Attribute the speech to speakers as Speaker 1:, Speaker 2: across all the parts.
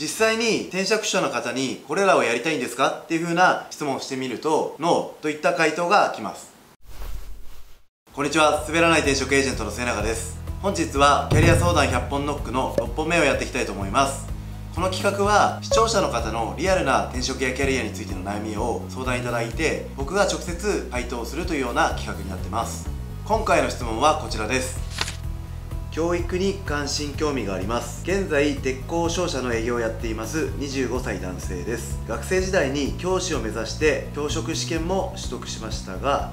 Speaker 1: 実際に転職者の方にこれらをやりたいんですかっていう風な質問をしてみると、ノーといった回答が来ます。こんにちは、滑らない転職エージェントの末永です。本日はキャリア相談100本ノックの6本目をやっていきたいと思います。この企画は視聴者の方のリアルな転職やキャリアについての悩みを相談いただいて僕が直接回答するというような企画になってます今回の質問はこちらです教育に関心興味があります。現在鉄工商社の営業をやっています25歳男性です。学生時代に教師を目指して教職試験も取得しましたが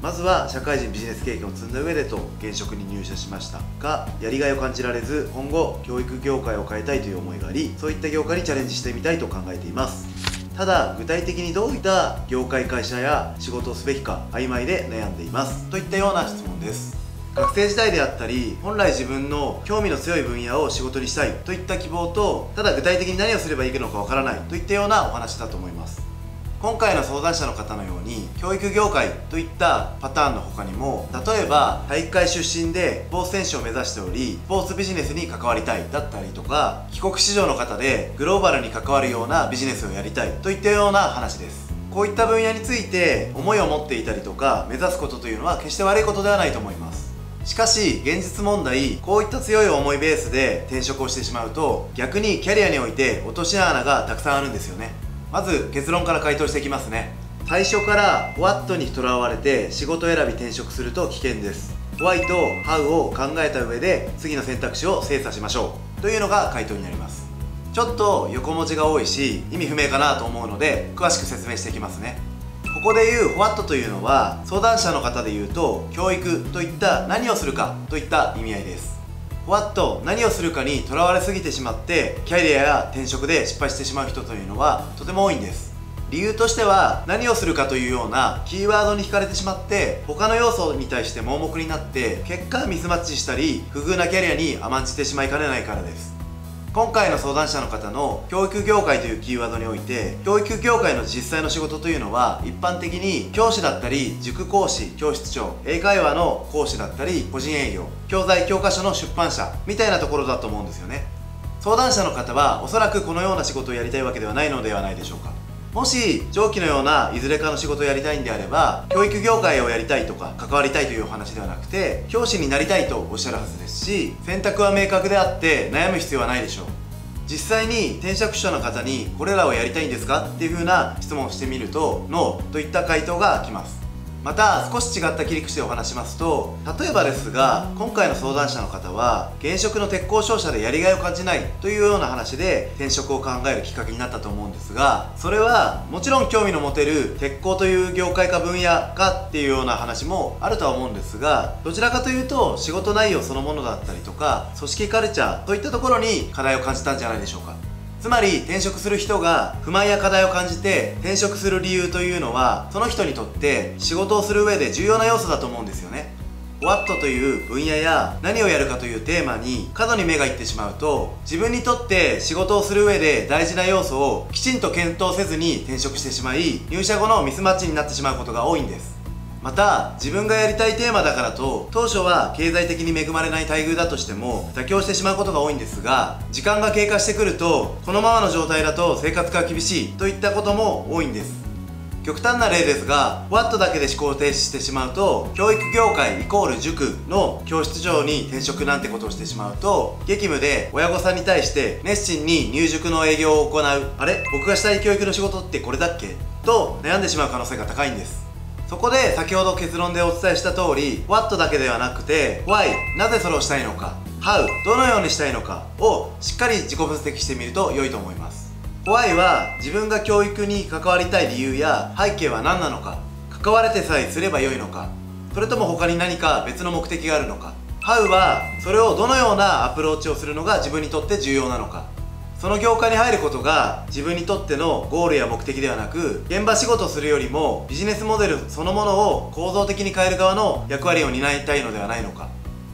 Speaker 1: まずは社会人ビジネス経験を積んだ上でと現職に入社しました。がやりがいを感じられず今後教育業界を変えたいという思いがありそういった業界にチャレンジしてみたいと考えています。ただ具体的にどういった業界会社や仕事をすべきか曖昧で悩んでいます。といったような質問です。学生時代であったり本来自分の興味の強い分野を仕事にしたいといった希望とただ具体的に何をすればいいのかわからないといったようなお話だと思います。今回の相談者の方のように教育業界といったパターンの他にも例えば体育会出身でスポーツ選手を目指しておりスポーツビジネスに関わりたいだったりとか帰国子女の方でグローバルに関わるようなビジネスをやりたいといったような話です。こういった分野について思いを持っていたりとか目指すことというのは決して悪いことではないと思います。しかし現実問題こういった強い思いベースで転職をしてしまうと逆にキャリアにおいて落とし穴がたくさんあるんですよね。まず結論から回答していきますね。最初からホワットにとらわれて仕事選び転職すると危険です。ホワイとハウを考えた上で次の選択肢を精査しましょう。というのが回答になります。ちょっと横文字が多いし意味不明かなと思うので詳しく説明していきますね。ここで言う What というのは相談者の方で言うと教育といった何をするかといった意味合いです。What 何をするかにとらわれすぎてしまってキャリアや転職で失敗してしまう人というのはとても多いんです。理由としては何をするかというようなキーワードに惹かれてしまって他の要素に対して盲目になって結果ミスマッチしたり不遇なキャリアに甘んじてしまいかねないからです。今回の相談者の方の教育業界というキーワードにおいて教育業界の実際の仕事というのは一般的に教師だったり塾講師教室長英会話の講師だったり個人営業教材教科書の出版社みたいなところだと思うんですよね。相談者の方はおそらくこのような仕事をやりたいわけではないのではないでしょうか。もし上記のようないずれかの仕事をやりたいんであれば教育業界をやりたいとか関わりたいというお話ではなくて教師になりたいとおっしゃるはずですし選択は明確であって悩む必要はないでしょう。実際に転職者の方にこれらをやりたいんですかっていう風な質問をしてみるとノーといった回答が来ます。また少し違った切り口でお話しますと例えばですが今回の相談者の方は現職の鉄工商社でやりがいを感じないというような話で転職を考えるきっかけになったと思うんですがそれはもちろん興味の持てる鉄工という業界か分野かっていうような話もあるとは思うんですがどちらかというと仕事内容そのものだったりとか組織カルチャーといったところに課題を感じたんじゃないでしょうか。つまり転職する人が不満や課題を感じて転職する理由というのはその人にとって仕事をする上で重要な要素だと思うんですよね。What という分野や何をやるかというテーマに過度に目がいってしまうと自分にとって仕事をする上で大事な要素をきちんと検討せずに転職してしまい入社後のミスマッチになってしまうことが多いんです。また自分がやりたいテーマだからと当初は経済的に恵まれない待遇だとしても妥協してしまうことが多いんですが時間が経過してくるとこのままの状態だと生活が厳しいといったことも多いんです。極端な例ですが What だけで思考停止してしまうと教育業界イコール塾の教室長に転職なんてことをしてしまうと激務で親御さんに対して熱心に入塾の営業を行う。あれ？僕がしたい教育の仕事ってこれだっけ？と悩んでしまう可能性が高いんです。そこで先ほど結論でお伝えした通り What だけではなくて Why なぜそれをしたいのか How どのようにしたいのかをしっかり自己分析してみると良いと思います。Why は自分が教育に関わりたい理由や背景は何なのか関われてさえすれば良いのかそれとも他に何か別の目的があるのか。How はそれをどのようなアプローチをするのが自分にとって重要なのか。その業界に入ることが自分にとってのゴールや目的ではなく現場仕事するよりもビジネスモデルそのものを構造的に変える側の役割を担いたいのではないのか。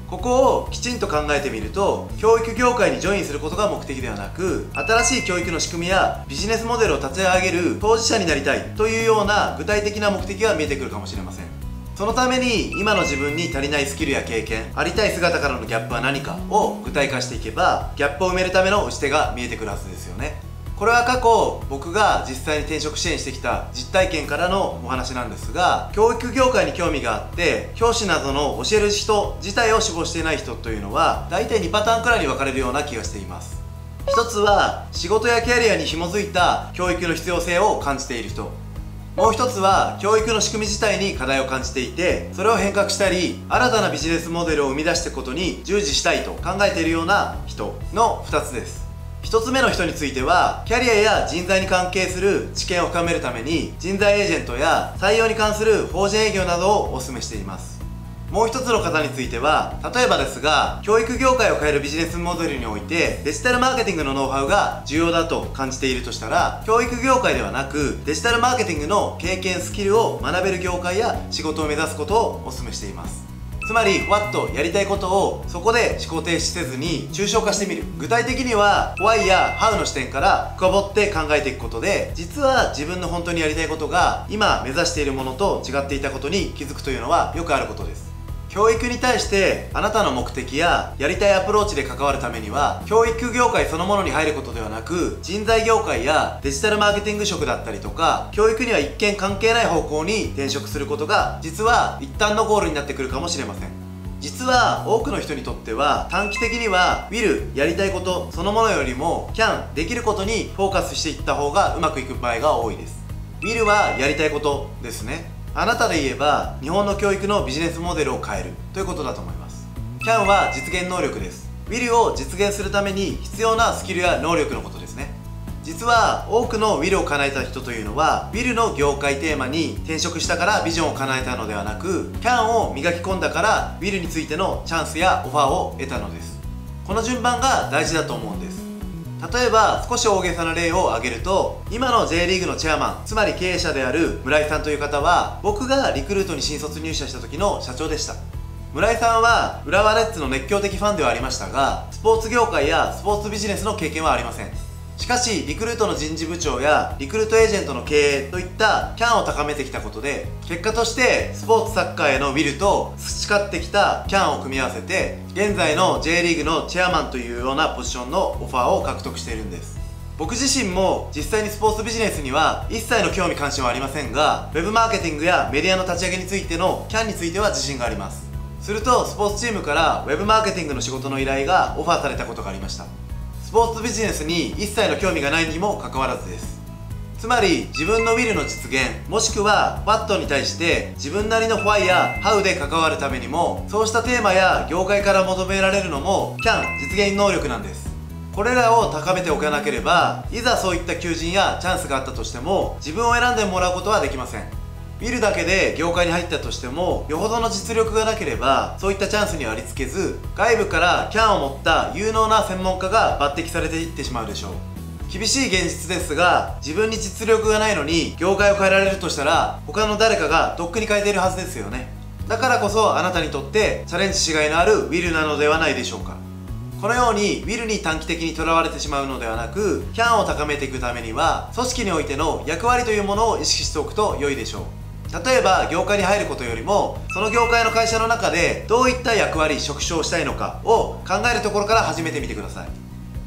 Speaker 1: ここをきちんと考えてみると教育業界にジョインすることが目的ではなく新しい教育の仕組みやビジネスモデルを立ち上げる当事者になりたいというような具体的な目的が見えてくるかもしれません。そのために今の自分に足りないスキルや経験ありたい姿からのギャップは何かを具体化していけばギャップを埋めるための打ち手が見えてくるはずですよね。これは過去僕が実際に転職支援してきた実体験からのお話なんですが教育業界に興味があって教師などの教える人自体を志望していない人というのは大体2パターンくらいに分かれるような気がしています。一つは仕事やキャリアに紐づいた教育の必要性を感じている人。もう一つは教育の仕組み自体に課題を感じていてそれを変革したり新たなビジネスモデルを生み出していくことに従事したいと考えているような人の2つです。1つ目の人についてはキャリアや人材に関係する知見を深めるために人材エージェントや採用に関する法人営業などをお勧めしています。もう一つの方については例えばですが教育業界を変えるビジネスモデルにおいてデジタルマーケティングのノウハウが重要だと感じているとしたら教育業界ではなくデジタルマーケティングの経験スキルを学べる業界や仕事を目指すことをお勧めしています。つまり What やりたいことをそこで思考停止せずに抽象化してみる。具体的には Why や How の視点から深掘って考えていくことで実は自分の本当にやりたいことが今目指しているものと違っていたことに気づくというのはよくあることです。教育に対してあなたの目的ややりたいアプローチで関わるためには教育業界そのものに入ることではなく人材業界やデジタルマーケティング職だったりとか教育には一見関係ない方向に転職することが実は一旦のゴールになってくるかもしれません。実は多くの人にとっては短期的には Will やりたいことそのものよりも Can できることにフォーカスしていった方がうまくいく場合が多いです。Will はやりたいことですね。あなたで言えば日本の教育のビジネスモデルを変えるということだと思います。CAN は実現能力です。Will を実現するために必要なスキルや能力のことですね。実は多くの Will を叶えた人というのは Will の業界テーマに転職したからビジョンを叶えたのではなく CAN を磨き込んだから Will についてのチャンスやオファーを得たのです。この順番が大事だと思うんです。例えば少し大げさな例を挙げると今の J リーグのチェアマンつまり経営者である村井さんという方は僕がリクルートに新卒入社した時の社長でした。村井さんは浦和レッズの熱狂的ファンではありましたがスポーツ業界やスポーツビジネスの経験はありません。しかしリクルートの人事部長やリクルートエージェントの経営といったキャンを高めてきたことで結果としてスポーツサッカーへのウィルと培ってきたキャンを組み合わせて現在の J リーグのチェアマンというようなポジションのオファーを獲得しているんです。僕自身も実際にスポーツビジネスには一切の興味関心はありませんが Web マーケティングやメディアの立ち上げについてのキャンについては自信があります。するとスポーツチームから Web マーケティングの仕事の依頼がオファーされたことがありました。スポーツビジネスに一切の興味がないにもかかわらずです。つまり自分のウィルの実現もしくはワットに対して自分なりのファイやハウで関わるためにもそうしたテーマや業界から求められるのも CAN 実現能力なんです。これらを高めておかなければいざそういった求人やチャンスがあったとしても自分を選んでもらうことはできません。見るだけで業界に入ったとしてもよほどの実力がなければそういったチャンスにはありつけず外部からキャンを持った有能な専門家が抜擢されていってしまうでしょう。厳しい現実ですが自分に実力がないのに業界を変えられるとしたら他の誰かがとっくに変えているはずですよね。だからこそあなたにとってチャレンジしがいのあるウィルなのではないでしょうか。このようにウィルに短期的にとらわれてしまうのではなくキャンを高めていくためには組織においての役割というものを意識しておくと良いでしょう。例えば業界に入ることよりもその業界の会社の中でどういった役割職種をしたいのかを考えるところから始めてみてください。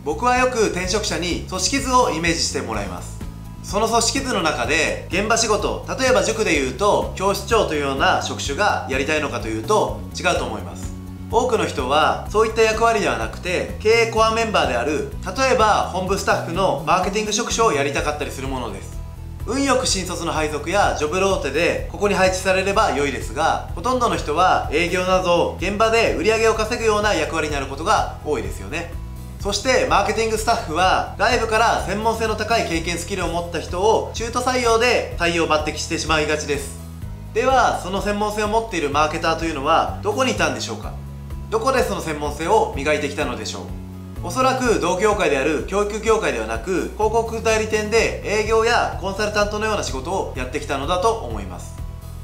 Speaker 1: 僕はよく転職者に組織図をイメージしてもらいます。その組織図の中で現場仕事例えば塾でいうと教室長というような職種がやりたいのかというと違うと思います。多くの人はそういった役割ではなくて経営コアメンバーである例えば本部スタッフのマーケティング職種をやりたかったりするものです。運よく新卒の配属やジョブローテでここに配置されれば良いですがほとんどの人は営業など現場で売り上げを稼ぐような役割になることが多いですよね。そしてマーケティングスタッフは外部から専門性の高い経験スキルを持った人を中途採用で採用抜擢してしまいがちです。ではその専門性を持っているマーケターというのはどこにいたんでしょうか？どこでその専門性を磨いてきたのでしょう？おそらく同業界である教育業界ではなく広告代理店で営業やコンサルタントのような仕事をやってきたのだと思います。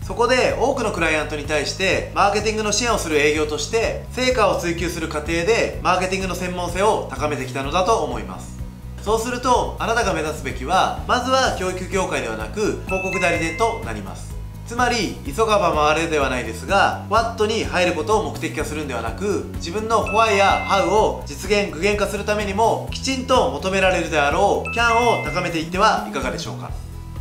Speaker 1: そこで多くのクライアントに対してマーケティングの支援をする営業として成果を追求する過程でマーケティングの専門性を高めてきたのだと思います。そうするとあなたが目指すべきはまずは教育業界ではなく広告代理店となります。つまり急がば回れではないですが What に入ることを目的化するんではなく自分の Why や How を実現具現化するためにもきちんと求められるであろう Can を高めていってはいかがでしょうか。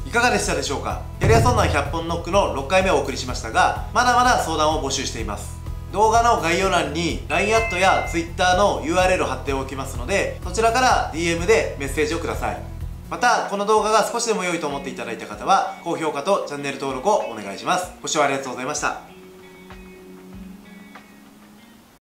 Speaker 1: いかがでしたでしょうか。キャリアソンナ100本ノックの6回目をお送りしましたがまだまだ相談を募集しています。動画の概要欄に LINE アットや Twitter の URL を貼っておきますのでそちらから DM でメッセージをください。またこの動画が少しでも良いと思っていただいた方は高評価とチャンネル登録をお願いします。ご視聴ありがとうございました。